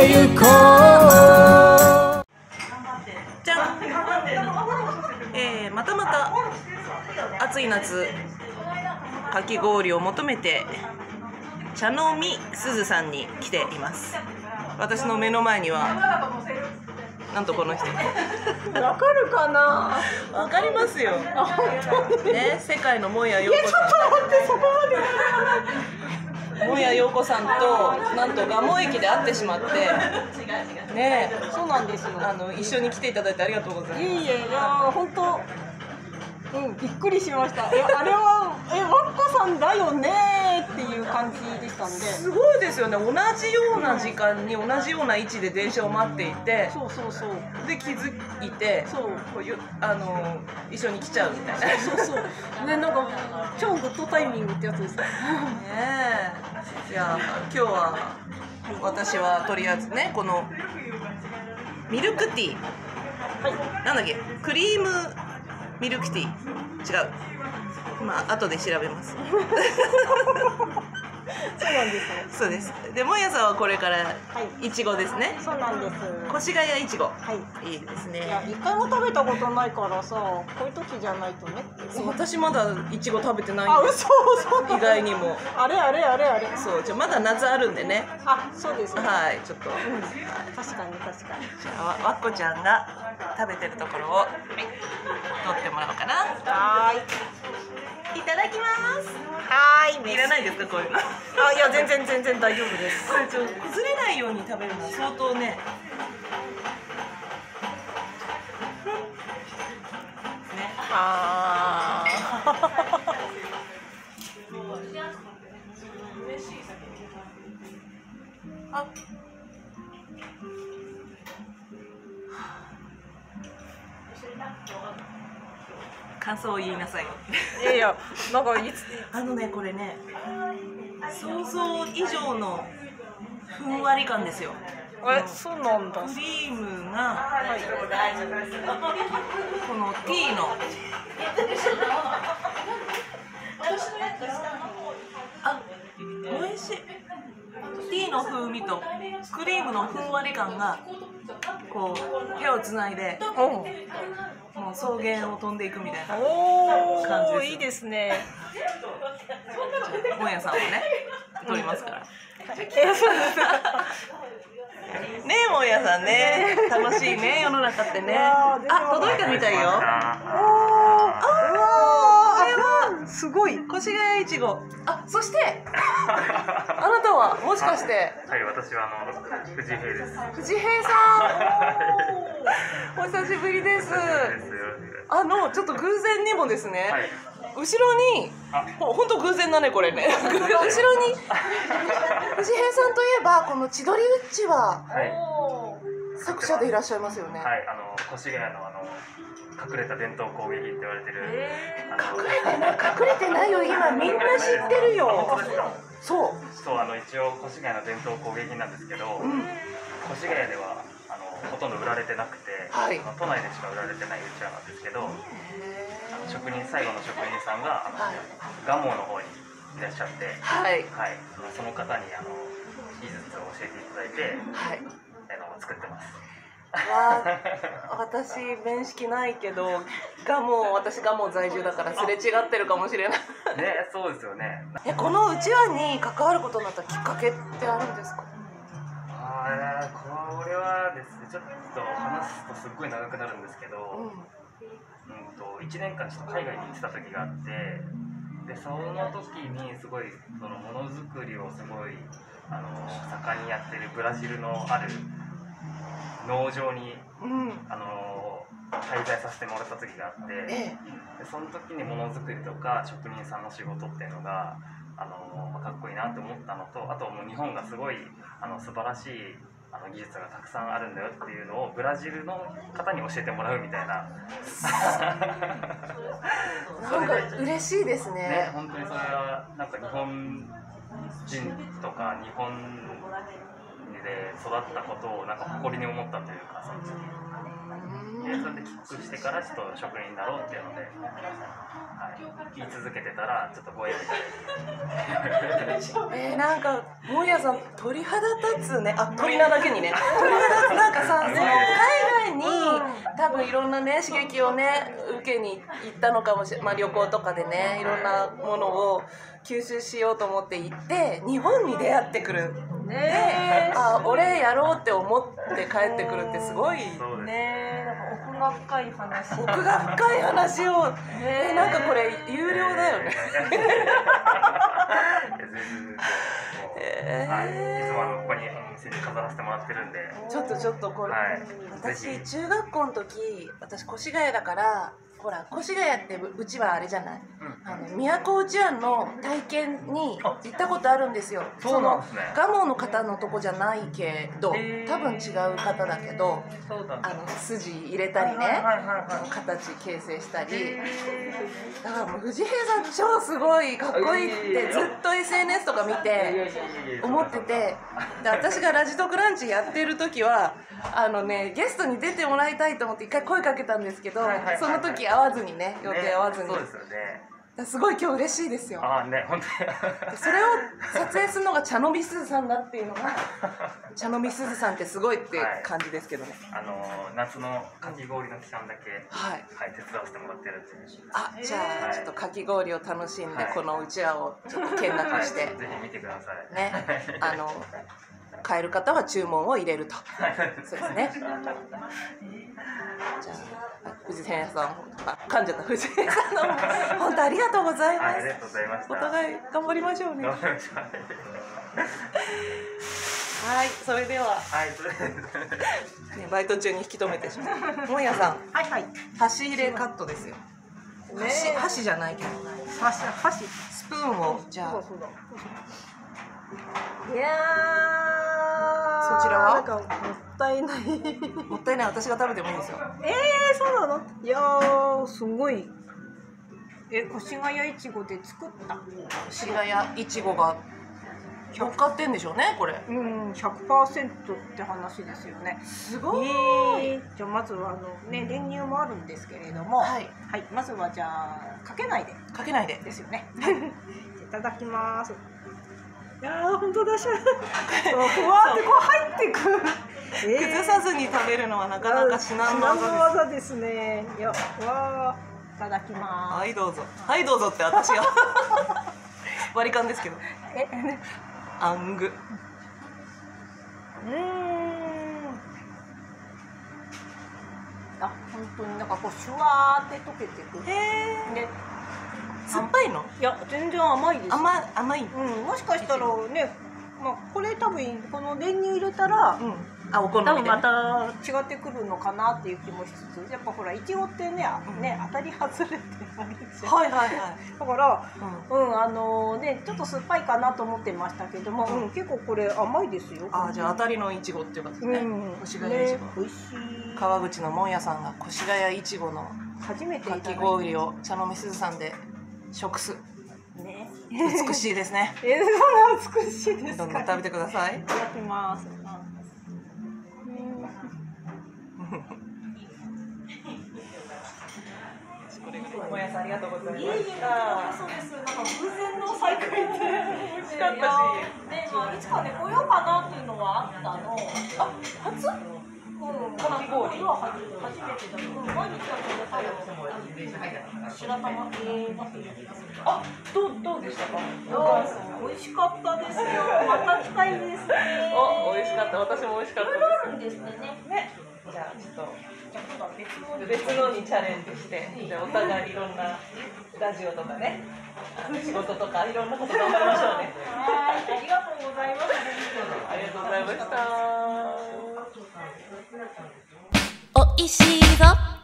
てゆこうじゃん、えー、またまた暑い夏かき氷を求めて茶の実すずさんに来ています。私の目の前にはなんとこの人。わかるかな？わかりますよ。ね世界のもやようこさん待ってそこまでもやようこさんとなんと蒲生駅で会ってしまって。ねそうなんですよあの一緒に来ていただいてありがとうございます。いえいえいや本当うんびっくりしました。えあれはえわっこさんだよね。感じでしたんで。すごいですよね。同じような時間に同じような位置で電車を待っていてそうそうそう。で気づいてそう。こうゆあの一緒に来ちゃうみたいな。ねそうそう。ねなんか超グッドタイミングってやつですね。え。いや今日は私はとりあえずねこのミルクティー。なんだっけ？クリームミルクティー。違う。まあ後で調べます そうなんですねそうです。でもやさんはこれからはい。いちごですね。そうなんです。越谷いちご。はい。いいですいやね一回も食べたことないからさこういう時じゃないとね。私まだいちご食べてないんあ嘘嘘。意外にも。あれあれあれあれ。そうじゃあまだ夏あるんでね。あそうですね。はいちょっと、うん。確かに確かに。じゃあわわっこちゃんが食べてるところを撮ってもらおうかな。はーいいただきます。はーい。いらないですかこういうの。あいや全然全然大丈夫です。これちょっと崩れないように食べるのは相当ね。ね。あ。あ感想を言いなさい。ーいやいやなんかいつあのねこれね想像以上のふんわり感ですよ。えそうなんだ。クリームがはい。このティーの。あ美味しい。ティーの風味とクリームのふんわり感がこう手をつないでおもう草原を飛んでいくみたいなお感じです。ーいいですね。本屋さんをね撮りますから。ねえもんや さんね楽しいね世の中ってね。あ届いたみたいよ。うわこれはすごい。越谷いちごあそして はもしかして。はい、私はあの藤井平です。藤平さん。お久しぶりです。あのちょっと偶然にもですね、はい。後ろにあ、ほほんと偶然だねこれね。後ろに藤平さんといえばこの千鳥ウッチははい。作者でいらっしゃいますよね、はい、あの越谷のあの隠れた伝統工芸品って言われてる。隠れてない隠れてないよ今みんな知ってるよ。そう。そうあの一応越谷の伝統工芸品なんですけど、うん。越谷ではあのほとんど売られてなくて、はい。あの都内でしか売られてないうちわなんですけど、あの職人最後の職人さんが蒲生の方にいらっしゃって、はい。はい、その方にあの技術を教えていただいて、はい作ってます。わあ私面識ないけどガモ私ガモ在住だからすれ違ってるかもしれないね、そうですよね。えこのうちわに関わることになったきっかけってあるんですか？あーこれはですね、ちょっと話すとすっごい長くなるんですけど、うんうんと1年間ちょっと海外に行ってた時があって、でその時にすごいそのものづくりをすごいあの盛んにやってるブラジルのある農場にうん。あの滞在させてもらった時があって。えでその時にものづくりとか職人さんの仕事っていうのがあの、まあかっこいいなって思ったのとあともう日本がすごいあの素晴らしいあの技術がたくさんあるんだよっていうのをブラジルの方に教えてもらうみたいな。え なんか嬉しいですね。ね本当にそれはなんか日本人とか日本で育ったことをなんか誇りに思ったというかそのでそれで帰国してからちょっと職人になろうっていうので、はい、言い続けてたらちょっとご縁みた。いえー、なんかもやさん鳥肌立つね。あ鳥なだけにね。鳥肌立つ。なんかさその海外に多分いろんなね刺激をね受けに行ったのかもしれない、まあ、旅行とかでねいろんなものを吸収しようと思って行って日本に出会ってくる。でね。あ俺やろうって思って帰ってくるってすごい。ね。なんか奥が深い話。奥が深い話を。えーなんかこれ有料だよね。えー。は い、いつもあのここにお店に飾らせてもらってるんで、ちょっとちょっとこれ、はい、私中学校の時私越谷だからほら越谷ってううちはあれじゃない？うん。あの都うちわの体験に行ったことあるんですよ。そうなんですね。蒲生の方のとこじゃないけど多分違う方だけどそうだ。あの筋入れたりね、形形成したり。だからもう藤平さん超すごいかっこいいってずっと SNS とか見て思っててで私がラジトクランチやってる時はあのねゲストに出てもらいたいと思って一回声かけたんですけどその時会わずにね予定合わずに、ねそうですよね。すごい今日嬉しいですよ。ああね本当でそれを撮影するのが茶飲みすずさんだっていうのが 茶飲みすずさんってすごいって感じですけどね。にあの夏のかき氷の期間だけはい。はい手伝わせてもらってるんであじゃあはい。ちょっとかき氷を楽しんではいこのうちわをちょっと見学して。はい、ぜひ見てください。ね。あの買える方は注文を入れると。はい。そうですね。じゃあ藤谷さんあ噛んじゃった藤谷さんの本当ありがとうございまはいありがすとうございお互い頑張りましょうね。はいそれでは、はい。それでね、バイト中に引き止めてしまうもんやさん。はいはい。箸入れカットですよ。箸箸じゃないけど。箸箸。スプーンを。じゃあ。そうそうだいやー。そちらは？ったいない。もったいない。私が食べてもいいですよ。えー、そうなの？いやーすごい。え越谷いちごで作った。白谷いちごが乗っかってんでしょうねこれ。うん100%って話ですよね。すごい、えー、じゃあまずはあのね練乳もあるんですけれども。はい。はい、まずはじゃあかけないで。かけないで。ですよね。いただきます。いやー本当だ。しふわーってこう入ってく。えー崩さずに食べるのはなかなか至難の技技です。ねいやわーいただきです。まはいどうぞ。はいどうぞって私が。割り勘ですけど。すえ？アングうーん。あ本当になんかこうシュワーって溶けてく。へえで酸っぱいの？いや全然甘いです。甘い甘い。うん、もしかしたらね、まあ、これ多分この練乳入れたら、うんあお好みで、ね、多分また違ってくるのかなっていう気もしつつやっぱほらいちごってね,、うん。ね当たり外れてあるじゃん。はいはいはい、だからうん、うんあのねちょっと酸っぱいかなと思ってましたけども、うん。うん、結構これ甘いですよ。あじゃあ当たりのいちごっていうことですね、うん。越谷いちご、ね川口の門屋さんが越谷いちごの初めていかき氷を茶飲みすずさんで食す。ね。美しいですね。えそんな美しいですか？どんどん食べてください。いただきます、うん門屋さんありがとうございましたそうです。なんか偶然の再会で美味しかったしね、まあいつかね来ようかなっていうのはあったの。あ初？うん、かき氷は初初めてだけど、毎日はこれ多分白玉系だ。あどうどうでしたか？美味しかったですよ。また来たいですね。お美味しかった私も美味しかったあるんですね。ね別のにチャレンジしてじゃあお互いいろんなラジオとかね仕事とかいろんなこと頑張りましょうねはい、ありがとうございます。ありがとうございましたおいしいぞ